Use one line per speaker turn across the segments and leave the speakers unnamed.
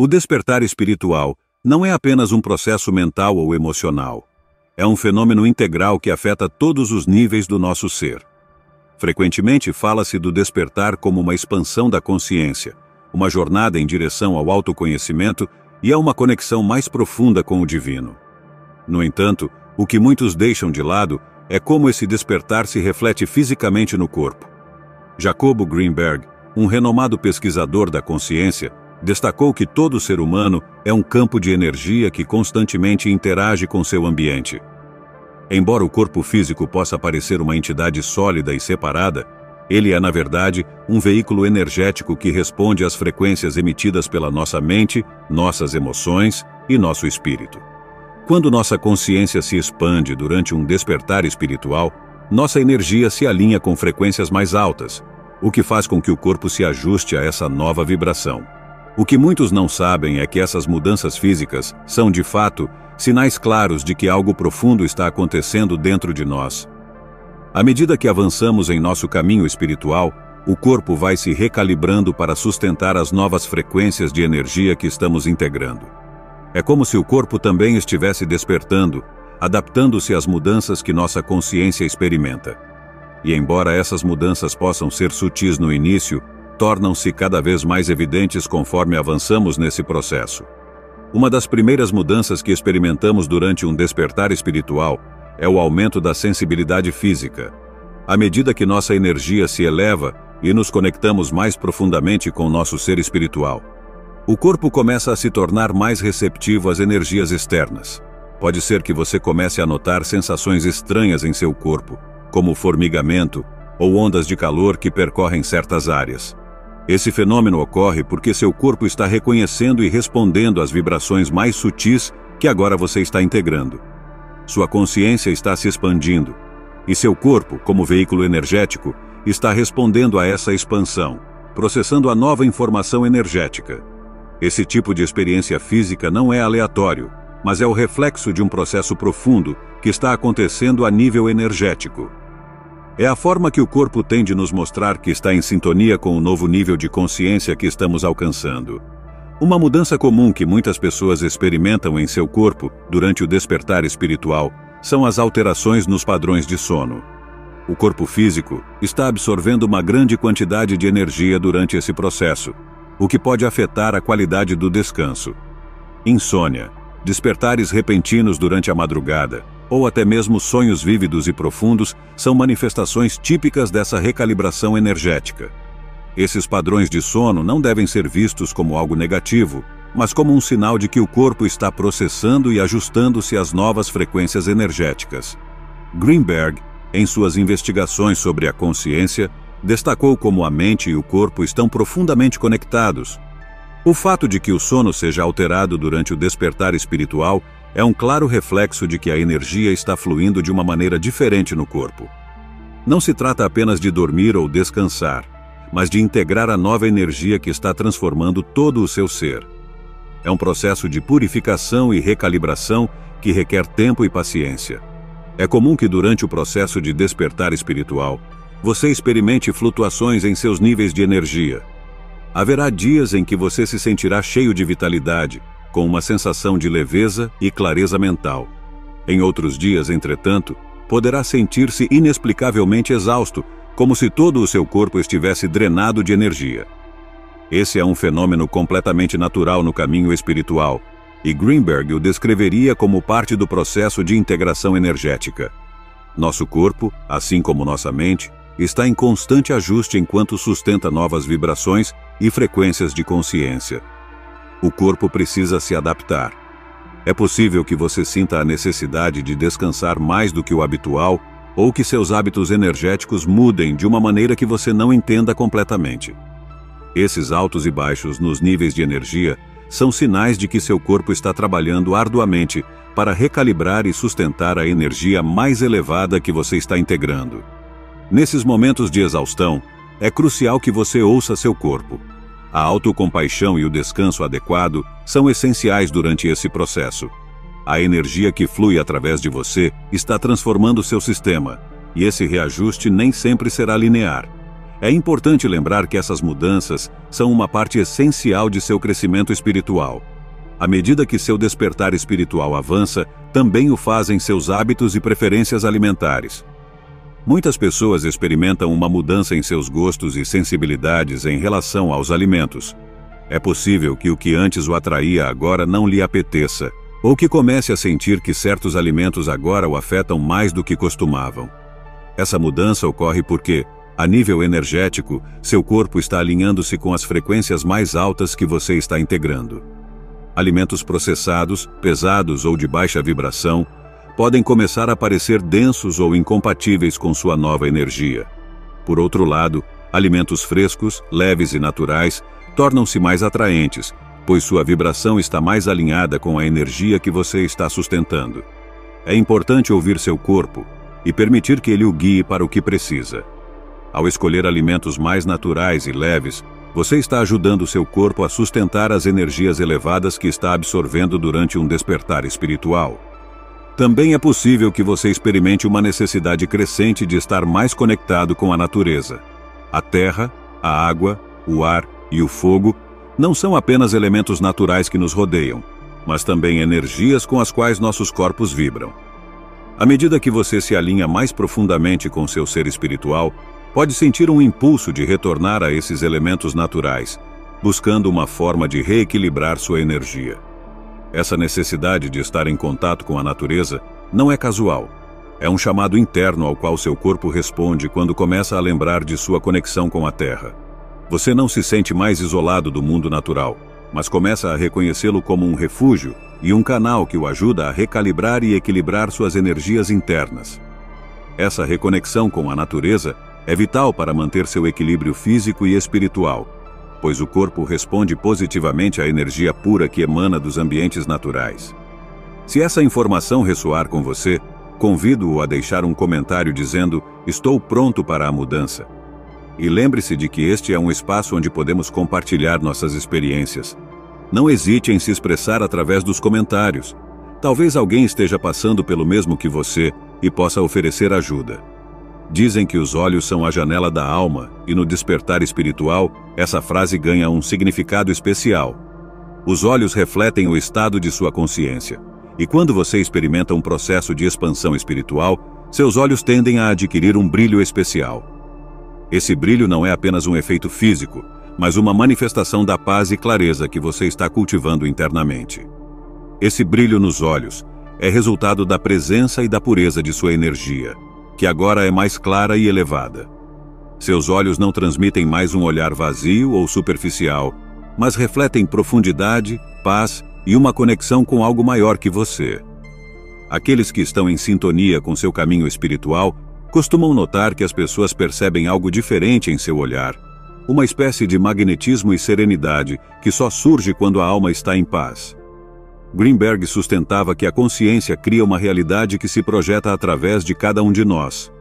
O despertar espiritual não é apenas um processo mental ou emocional. É um fenômeno integral que afeta todos os níveis do nosso ser. Frequentemente fala-se do despertar como uma expansão da consciência, uma jornada em direção ao autoconhecimento e a uma conexão mais profunda com o divino. No entanto, o que muitos deixam de lado é como esse despertar se reflete fisicamente no corpo. Jacobo Greenberg, um renomado pesquisador da consciência, destacou que todo ser humano é um campo de energia que constantemente interage com seu ambiente. Embora o corpo físico possa parecer uma entidade sólida e separada, ele é, na verdade, um veículo energético que responde às frequências emitidas pela nossa mente, nossas emoções e nosso espírito. Quando nossa consciência se expande durante um despertar espiritual, nossa energia se alinha com frequências mais altas, o que faz com que o corpo se ajuste a essa nova vibração. O que muitos não sabem é que essas mudanças físicas são, de fato, sinais claros de que algo profundo está acontecendo dentro de nós. À medida que avançamos em nosso caminho espiritual, o corpo vai se recalibrando para sustentar as novas frequências de energia que estamos integrando. É como se o corpo também estivesse despertando, adaptando-se às mudanças que nossa consciência experimenta. E embora essas mudanças possam ser sutis no início, tornam-se cada vez mais evidentes conforme avançamos nesse processo. Uma das primeiras mudanças que experimentamos durante um despertar espiritual é o aumento da sensibilidade física. À medida que nossa energia se eleva e nos conectamos mais profundamente com nosso ser espiritual, o corpo começa a se tornar mais receptivo às energias externas. Pode ser que você comece a notar sensações estranhas em seu corpo, como formigamento ou ondas de calor que percorrem certas áreas. Esse fenômeno ocorre porque seu corpo está reconhecendo e respondendo às vibrações mais sutis que agora você está integrando. Sua consciência está se expandindo, e seu corpo, como veículo energético, está respondendo a essa expansão, processando a nova informação energética. Esse tipo de experiência física não é aleatório, mas é o reflexo de um processo profundo que está acontecendo a nível energético. É a forma que o corpo tem de nos mostrar que está em sintonia com o novo nível de consciência que estamos alcançando. Uma mudança comum que muitas pessoas experimentam em seu corpo durante o despertar espiritual são as alterações nos padrões de sono. O corpo físico está absorvendo uma grande quantidade de energia durante esse processo, o que pode afetar a qualidade do descanso. Insônia, despertares repentinos durante a madrugada, ou até mesmo sonhos vívidos e profundos são manifestações típicas dessa recalibração energética. Esses padrões de sono não devem ser vistos como algo negativo, mas como um sinal de que o corpo está processando e ajustando-se às novas frequências energéticas. Greenberg, em suas investigações sobre a consciência, destacou como a mente e o corpo estão profundamente conectados. O fato de que o sono seja alterado durante o despertar espiritual é um claro reflexo de que a energia está fluindo de uma maneira diferente no corpo. Não se trata apenas de dormir ou descansar, mas de integrar a nova energia que está transformando todo o seu ser. É um processo de purificação e recalibração que requer tempo e paciência. É comum que durante o processo de despertar espiritual, você experimente flutuações em seus níveis de energia. Haverá dias em que você se sentirá cheio de vitalidade, com uma sensação de leveza e clareza mental. Em outros dias, entretanto, poderá sentir-se inexplicavelmente exausto, como se todo o seu corpo estivesse drenado de energia. Esse é um fenômeno completamente natural no caminho espiritual, e Greenberg o descreveria como parte do processo de integração energética. Nosso corpo, assim como nossa mente, está em constante ajuste enquanto sustenta novas vibrações e frequências de consciência o corpo precisa se adaptar. É possível que você sinta a necessidade de descansar mais do que o habitual ou que seus hábitos energéticos mudem de uma maneira que você não entenda completamente. Esses altos e baixos nos níveis de energia são sinais de que seu corpo está trabalhando arduamente para recalibrar e sustentar a energia mais elevada que você está integrando. Nesses momentos de exaustão, é crucial que você ouça seu corpo a autocompaixão e o descanso adequado são essenciais durante esse processo. A energia que flui através de você está transformando seu sistema, e esse reajuste nem sempre será linear. É importante lembrar que essas mudanças são uma parte essencial de seu crescimento espiritual. À medida que seu despertar espiritual avança, também o fazem seus hábitos e preferências alimentares. Muitas pessoas experimentam uma mudança em seus gostos e sensibilidades em relação aos alimentos. É possível que o que antes o atraía agora não lhe apeteça, ou que comece a sentir que certos alimentos agora o afetam mais do que costumavam. Essa mudança ocorre porque, a nível energético, seu corpo está alinhando-se com as frequências mais altas que você está integrando. Alimentos processados, pesados ou de baixa vibração podem começar a parecer densos ou incompatíveis com sua nova energia. Por outro lado, alimentos frescos, leves e naturais tornam-se mais atraentes, pois sua vibração está mais alinhada com a energia que você está sustentando. É importante ouvir seu corpo e permitir que ele o guie para o que precisa. Ao escolher alimentos mais naturais e leves, você está ajudando seu corpo a sustentar as energias elevadas que está absorvendo durante um despertar espiritual. Também é possível que você experimente uma necessidade crescente de estar mais conectado com a natureza. A terra, a água, o ar e o fogo não são apenas elementos naturais que nos rodeiam, mas também energias com as quais nossos corpos vibram. À medida que você se alinha mais profundamente com seu ser espiritual, pode sentir um impulso de retornar a esses elementos naturais, buscando uma forma de reequilibrar sua energia. Essa necessidade de estar em contato com a natureza não é casual. É um chamado interno ao qual seu corpo responde quando começa a lembrar de sua conexão com a Terra. Você não se sente mais isolado do mundo natural, mas começa a reconhecê-lo como um refúgio e um canal que o ajuda a recalibrar e equilibrar suas energias internas. Essa reconexão com a natureza é vital para manter seu equilíbrio físico e espiritual, pois o corpo responde positivamente à energia pura que emana dos ambientes naturais. Se essa informação ressoar com você, convido-o a deixar um comentário dizendo: Estou pronto para a mudança. E lembre-se de que este é um espaço onde podemos compartilhar nossas experiências. Não hesite em se expressar através dos comentários. Talvez alguém esteja passando pelo mesmo que você e possa oferecer ajuda. Dizem que os olhos são a janela da alma, e no despertar espiritual, essa frase ganha um significado especial. Os olhos refletem o estado de sua consciência, e quando você experimenta um processo de expansão espiritual, seus olhos tendem a adquirir um brilho especial. Esse brilho não é apenas um efeito físico, mas uma manifestação da paz e clareza que você está cultivando internamente. Esse brilho nos olhos é resultado da presença e da pureza de sua energia que agora é mais clara e elevada. Seus olhos não transmitem mais um olhar vazio ou superficial, mas refletem profundidade, paz e uma conexão com algo maior que você. Aqueles que estão em sintonia com seu caminho espiritual costumam notar que as pessoas percebem algo diferente em seu olhar, uma espécie de magnetismo e serenidade que só surge quando a alma está em paz. Greenberg sustentava que a consciência cria uma realidade que se projeta através de cada um de nós.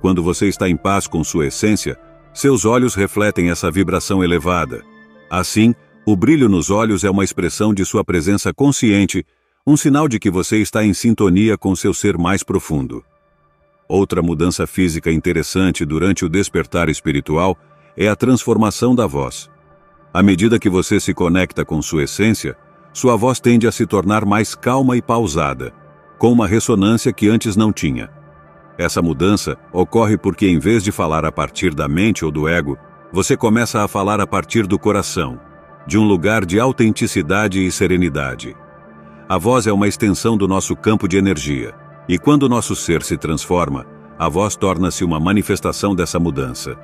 Quando você está em paz com sua essência, seus olhos refletem essa vibração elevada. Assim, o brilho nos olhos é uma expressão de sua presença consciente, um sinal de que você está em sintonia com seu ser mais profundo. Outra mudança física interessante durante o despertar espiritual é a transformação da voz. À medida que você se conecta com sua essência, sua voz tende a se tornar mais calma e pausada, com uma ressonância que antes não tinha. Essa mudança ocorre porque, em vez de falar a partir da mente ou do ego, você começa a falar a partir do coração, de um lugar de autenticidade e serenidade. A voz é uma extensão do nosso campo de energia, e quando nosso ser se transforma, a voz torna-se uma manifestação dessa mudança.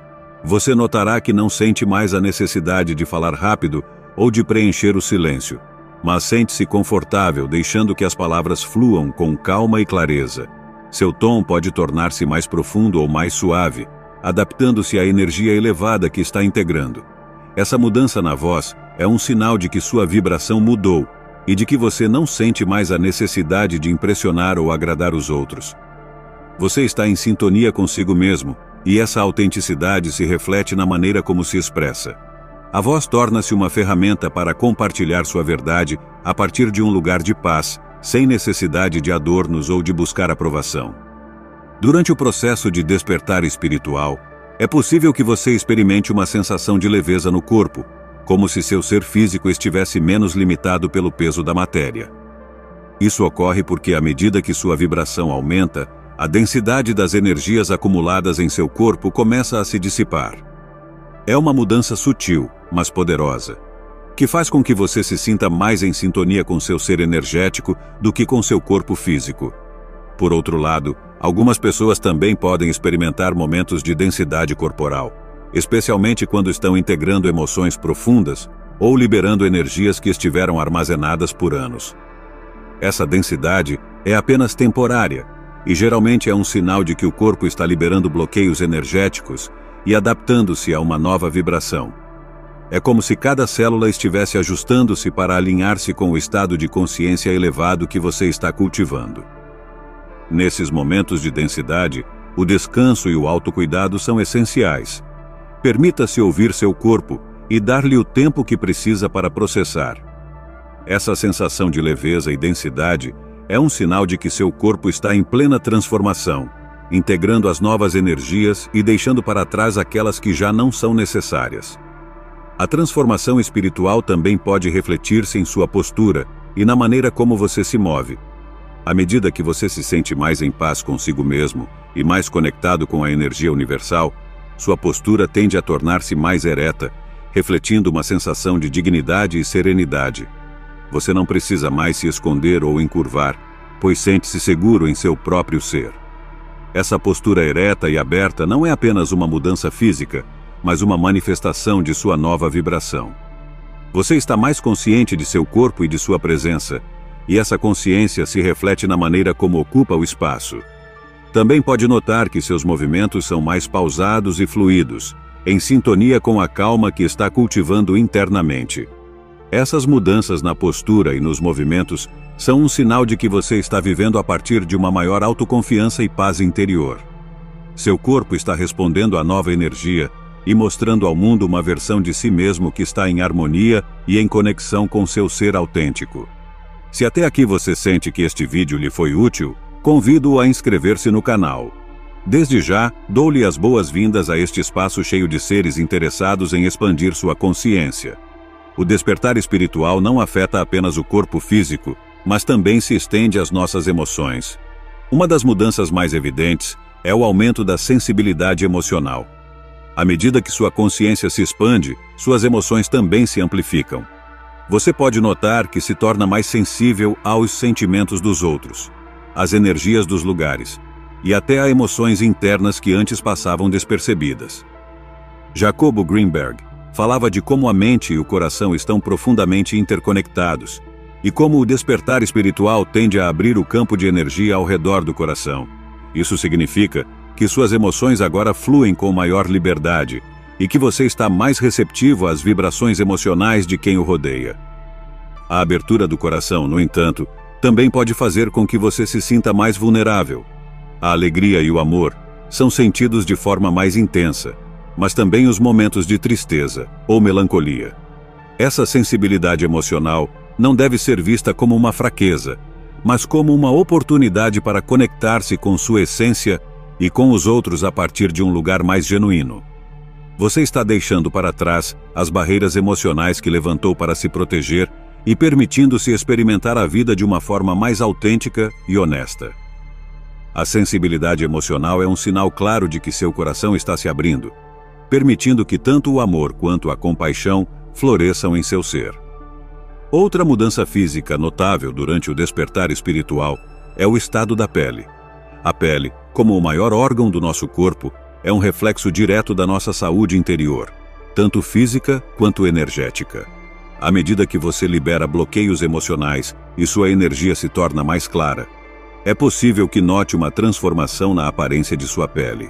Você notará que não sente mais a necessidade de falar rápido ou de preencher o silêncio mas sente-se confortável deixando que as palavras fluam com calma e clareza. Seu tom pode tornar-se mais profundo ou mais suave, adaptando-se à energia elevada que está integrando. Essa mudança na voz é um sinal de que sua vibração mudou e de que você não sente mais a necessidade de impressionar ou agradar os outros. Você está em sintonia consigo mesmo e essa autenticidade se reflete na maneira como se expressa. A voz torna-se uma ferramenta para compartilhar sua verdade a partir de um lugar de paz, sem necessidade de adornos ou de buscar aprovação. Durante o processo de despertar espiritual, É possível que você experimente uma sensação de leveza no corpo, como se seu ser físico estivesse menos limitado pelo peso da matéria. Isso ocorre porque, à medida que sua vibração aumenta, a densidade das energias acumuladas em seu corpo começa a se dissipar. É uma mudança sutil, mas poderosa, que faz com que você se sinta mais em sintonia com seu ser energético do que com seu corpo físico. Por outro lado, algumas pessoas também podem experimentar momentos de densidade corporal, especialmente quando estão integrando emoções profundas ou liberando energias que estiveram armazenadas por anos. Essa densidade é apenas temporária e geralmente é um sinal de que o corpo está liberando bloqueios energéticos e adaptando-se a uma nova vibração. É como se cada célula estivesse ajustando-se para alinhar-se com o estado de consciência elevado que você está cultivando. Nesses momentos de densidade, o descanso e o autocuidado são essenciais. Permita-se ouvir seu corpo e dar-lhe o tempo que precisa para processar. Essa sensação de leveza e densidade é um sinal de que seu corpo está em plena transformação, integrando as novas energias e deixando para trás aquelas que já não são necessárias. A transformação espiritual também pode refletir-se em sua postura e na maneira como você se move. À medida que você se sente mais em paz consigo mesmo e mais conectado com a energia universal, sua postura tende a tornar-se mais ereta, refletindo uma sensação de dignidade e serenidade. Você não precisa mais se esconder ou encurvar, pois sente-se seguro em seu próprio ser. Essa postura ereta e aberta não é apenas uma mudança física, mas uma manifestação de sua nova vibração. Você está mais consciente de seu corpo e de sua presença, e essa consciência se reflete na maneira como ocupa o espaço. Também pode notar que seus movimentos são mais pausados e fluidos, em sintonia com a calma que está cultivando internamente. Essas mudanças na postura e nos movimentos são um sinal de que você está vivendo a partir de uma maior autoconfiança e paz interior. Seu corpo está respondendo à nova energia e mostrando ao mundo uma versão de si mesmo que está em harmonia e em conexão com seu ser autêntico. Se até aqui você sente que este vídeo lhe foi útil, convido-o a inscrever-se no canal. Desde já, dou-lhe as boas-vindas a este espaço cheio de seres interessados em expandir sua consciência. O despertar espiritual não afeta apenas o corpo físico, mas também se estende às nossas emoções. Uma das mudanças mais evidentes é o aumento da sensibilidade emocional. À medida que sua consciência se expande, suas emoções também se amplificam. Você pode notar que se torna mais sensível aos sentimentos dos outros, às energias dos lugares e até a emoções internas que antes passavam despercebidas. Jacobo Greenberg falava de como a mente e o coração estão profundamente interconectados e como o despertar espiritual tende a abrir o campo de energia ao redor do coração. Isso significa que suas emoções agora fluem com maior liberdade e que você está mais receptivo às vibrações emocionais de quem o rodeia. A abertura do coração, no entanto, também pode fazer com que você se sinta mais vulnerável. A alegria e o amor são sentidos de forma mais intensa mas também os momentos de tristeza ou melancolia. Essa sensibilidade emocional não deve ser vista como uma fraqueza, mas como uma oportunidade para conectar-se com sua essência e com os outros a partir de um lugar mais genuíno. Você está deixando para trás as barreiras emocionais que levantou para se proteger e permitindo-se experimentar a vida de uma forma mais autêntica e honesta. A sensibilidade emocional é um sinal claro de que seu coração está se abrindo permitindo que tanto o amor quanto a compaixão floresçam em seu ser. Outra mudança física notável durante o despertar espiritual é o estado da pele. A pele, como o maior órgão do nosso corpo, é um reflexo direto da nossa saúde interior, tanto física quanto energética. À medida que você libera bloqueios emocionais e sua energia se torna mais clara, é possível que note uma transformação na aparência de sua pele.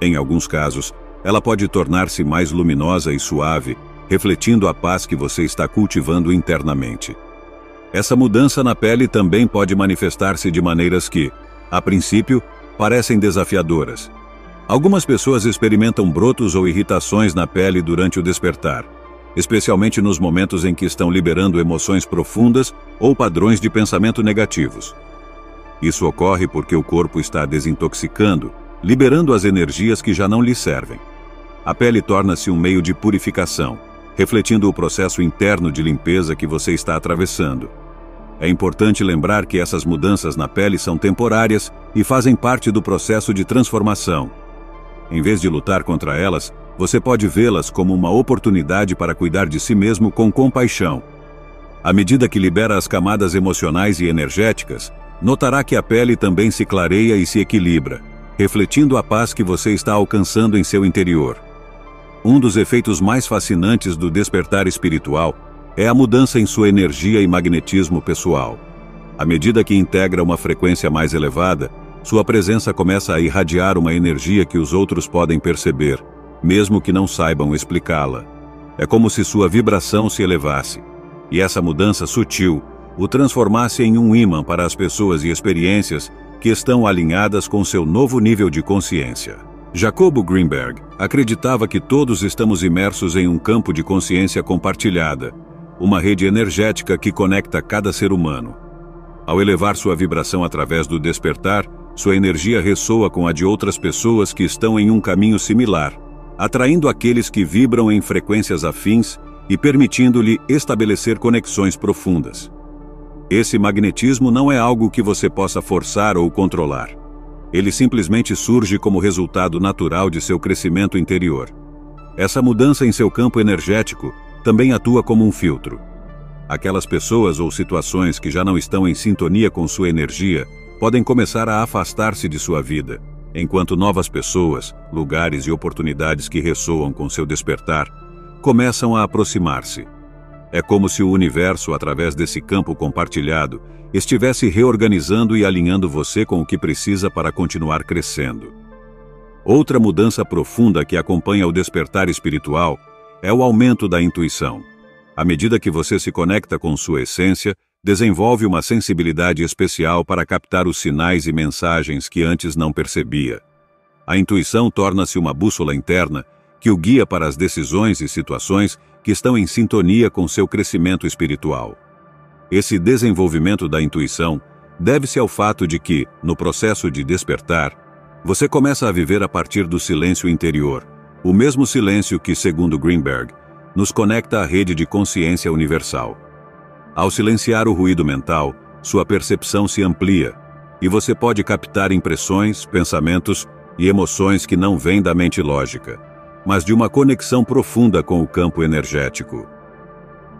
Em alguns casos, ela pode tornar-se mais luminosa e suave, refletindo a paz que você está cultivando internamente. Essa mudança na pele também pode manifestar-se de maneiras que, a princípio, parecem desafiadoras. Algumas pessoas experimentam brotos ou irritações na pele durante o despertar, especialmente nos momentos em que estão liberando emoções profundas ou padrões de pensamento negativos. Isso ocorre porque o corpo está desintoxicando liberando as energias que já não lhe servem. A pele torna-se um meio de purificação, refletindo o processo interno de limpeza que você está atravessando. É importante lembrar que essas mudanças na pele são temporárias e fazem parte do processo de transformação. Em vez de lutar contra elas, você pode vê-las como uma oportunidade para cuidar de si mesmo com compaixão. À medida que libera as camadas emocionais e energéticas, notará que a pele também se clareia e se equilibra, refletindo a paz que você está alcançando em seu interior. Um dos efeitos mais fascinantes do despertar espiritual é a mudança em sua energia e magnetismo pessoal. À medida que integra uma frequência mais elevada, sua presença começa a irradiar uma energia que os outros podem perceber, mesmo que não saibam explicá-la. É como se sua vibração se elevasse, e essa mudança sutil o transformasse em um imã para as pessoas e experiências que estão alinhadas com seu novo nível de consciência. Jacobo Greenberg acreditava que todos estamos imersos em um campo de consciência compartilhada, uma rede energética que conecta cada ser humano. Ao elevar sua vibração através do despertar, sua energia ressoa com a de outras pessoas que estão em um caminho similar, atraindo aqueles que vibram em frequências afins e permitindo-lhe estabelecer conexões profundas. Esse magnetismo não é algo que você possa forçar ou controlar. Ele simplesmente surge como resultado natural de seu crescimento interior. Essa mudança em seu campo energético também atua como um filtro. Aquelas pessoas ou situações que já não estão em sintonia com sua energia podem começar a afastar-se de sua vida, enquanto novas pessoas, lugares e oportunidades que ressoam com seu despertar começam a aproximar-se. É como se o universo, através desse campo compartilhado, estivesse reorganizando e alinhando você com o que precisa para continuar crescendo. Outra mudança profunda que acompanha o despertar espiritual é o aumento da intuição. À medida que você se conecta com sua essência, desenvolve uma sensibilidade especial para captar os sinais e mensagens que antes não percebia. A intuição torna-se uma bússola interna que o guia para as decisões e situações que estão em sintonia com seu crescimento espiritual. Esse desenvolvimento da intuição deve-se ao fato de que, no processo de despertar, você começa a viver a partir do silêncio interior, o mesmo silêncio que, segundo Greenberg, nos conecta à rede de consciência universal. Ao silenciar o ruído mental, sua percepção se amplia e você pode captar impressões, pensamentos e emoções que não vêm da mente lógica, mas de uma conexão profunda com o campo energético.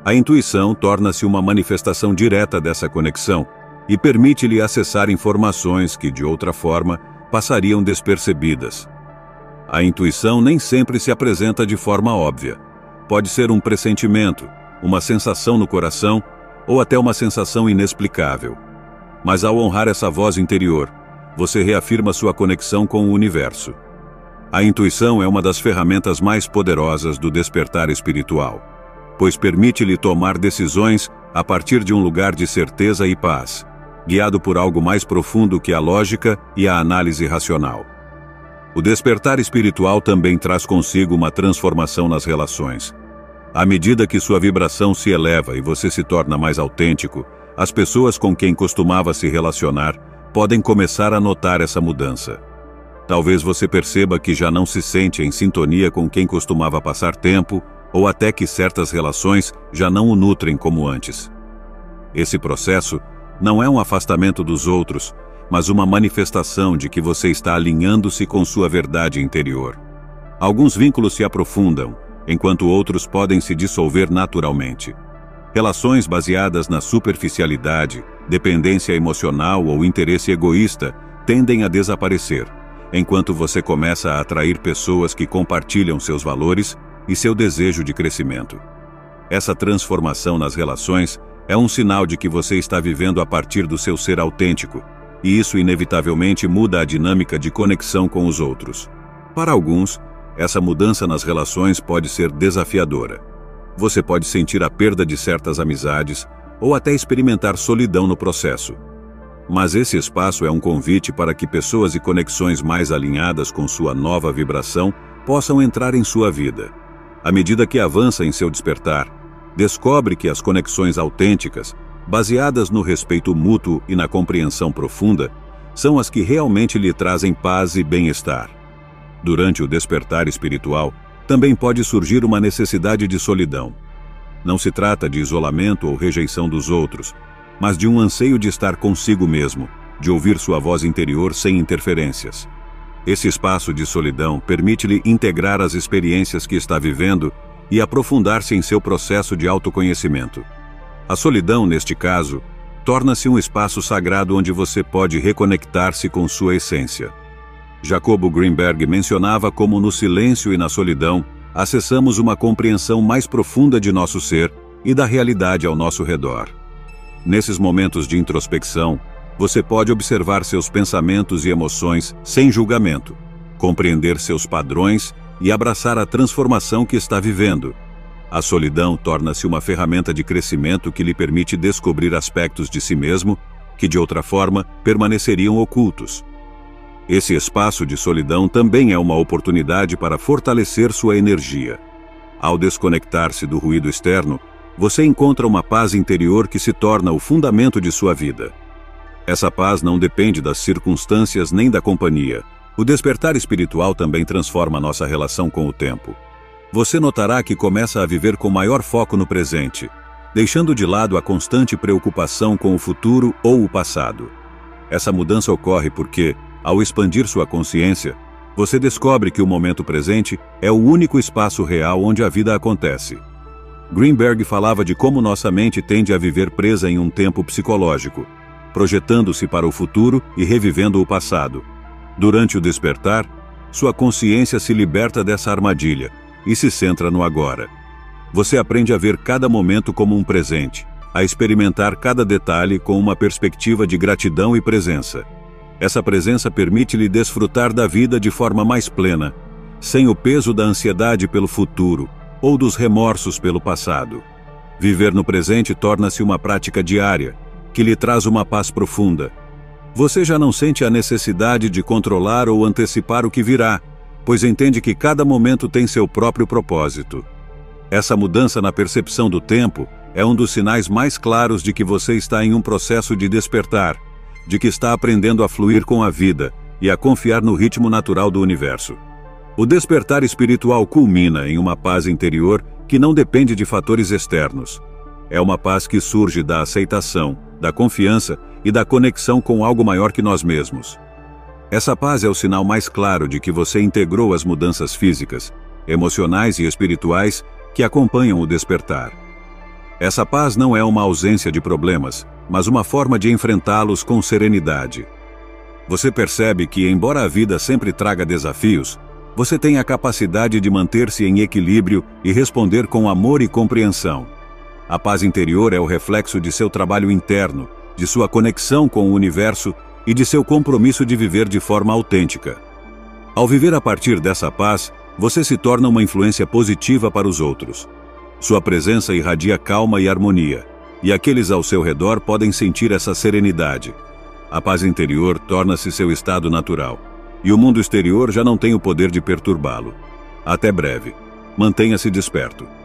A intuição torna-se uma manifestação direta dessa conexão e permite-lhe acessar informações que, de outra forma, passariam despercebidas. A intuição nem sempre se apresenta de forma óbvia. Pode ser um pressentimento, uma sensação no coração ou até uma sensação inexplicável. Mas ao honrar essa voz interior, você reafirma sua conexão com o universo. A intuição é uma das ferramentas mais poderosas do despertar espiritual pois permite-lhe tomar decisões a partir de um lugar de certeza e paz, guiado por algo mais profundo que a lógica e a análise racional. O despertar espiritual também traz consigo uma transformação nas relações. À medida que sua vibração se eleva e você se torna mais autêntico, as pessoas com quem costumava se relacionar podem começar a notar essa mudança. Talvez você perceba que já não se sente em sintonia com quem costumava passar tempo ou até que certas relações já não o nutrem como antes. Esse processo não é um afastamento dos outros, mas uma manifestação de que você está alinhando-se com sua verdade interior. Alguns vínculos se aprofundam, enquanto outros podem se dissolver naturalmente. Relações baseadas na superficialidade, dependência emocional ou interesse egoísta tendem a desaparecer, enquanto você começa a atrair pessoas que compartilham seus valores e seu desejo de crescimento. Essa transformação nas relações é um sinal de que você está vivendo a partir do seu ser autêntico, e isso inevitavelmente muda a dinâmica de conexão com os outros. Para alguns, essa mudança nas relações pode ser desafiadora. Você pode sentir a perda de certas amizades ou até experimentar solidão no processo. Mas esse espaço é um convite para que pessoas e conexões mais alinhadas com sua nova vibração possam entrar em sua vida. À medida que avança em seu despertar, descobre que as conexões autênticas, baseadas no respeito mútuo e na compreensão profunda, são as que realmente lhe trazem paz e bem-estar. Durante o despertar espiritual, também pode surgir uma necessidade de solidão. Não se trata de isolamento ou rejeição dos outros, mas de um anseio de estar consigo mesmo, de ouvir sua voz interior sem interferências. Esse espaço de solidão permite-lhe integrar as experiências que está vivendo e aprofundar-se em seu processo de autoconhecimento. A solidão, neste caso, torna-se um espaço sagrado onde você pode reconectar-se com sua essência. Jacobo Greenberg mencionava como no silêncio e na solidão acessamos uma compreensão mais profunda de nosso ser e da realidade ao nosso redor. Nesses momentos de introspecção, você pode observar seus pensamentos e emoções sem julgamento, compreender seus padrões e abraçar a transformação que está vivendo. A solidão torna-se uma ferramenta de crescimento que lhe permite descobrir aspectos de si mesmo que, de outra forma, permaneceriam ocultos. Esse espaço de solidão também é uma oportunidade para fortalecer sua energia. Ao desconectar-se do ruído externo, você encontra uma paz interior que se torna o fundamento de sua vida. Essa paz não depende das circunstâncias nem da companhia. O despertar espiritual também transforma nossa relação com o tempo. Você notará que começa a viver com maior foco no presente, deixando de lado a constante preocupação com o futuro ou o passado. Essa mudança ocorre porque, ao expandir sua consciência, você descobre que o momento presente é o único espaço real onde a vida acontece. Greenberg falava de como nossa mente tende a viver presa em um tempo psicológico, projetando-se para o futuro e revivendo o passado. Durante o despertar, sua consciência se liberta dessa armadilha e se centra no agora. Você aprende a ver cada momento como um presente, a experimentar cada detalhe com uma perspectiva de gratidão e presença. Essa presença permite-lhe desfrutar da vida de forma mais plena, sem o peso da ansiedade pelo futuro ou dos remorsos pelo passado. Viver no presente torna-se uma prática diária, que lhe traz uma paz profunda. Você já não sente a necessidade de controlar ou antecipar o que virá, pois entende que cada momento tem seu próprio propósito. Essa mudança na percepção do tempo é um dos sinais mais claros de que você está em um processo de despertar de que está aprendendo a fluir com a vida e a confiar no ritmo natural do universo. O despertar espiritual culmina em uma paz interior que não depende de fatores externos. É uma paz que surge da aceitação, da confiança e da conexão com algo maior que nós mesmos. Essa paz é o sinal mais claro de que você integrou as mudanças físicas, emocionais e espirituais que acompanham o despertar. Essa paz não é uma ausência de problemas, mas uma forma de enfrentá-los com serenidade. Você percebe que, embora a vida sempre traga desafios, você tem a capacidade de manter-se em equilíbrio e responder com amor e compreensão. A paz interior é o reflexo de seu trabalho interno, de sua conexão com o universo e de seu compromisso de viver de forma autêntica. Ao viver a partir dessa paz, você se torna uma influência positiva para os outros. Sua presença irradia calma e harmonia, e aqueles ao seu redor podem sentir essa serenidade. A paz interior torna-se seu estado natural, e o mundo exterior já não tem o poder de perturbá-lo. Até breve. Mantenha-se desperto.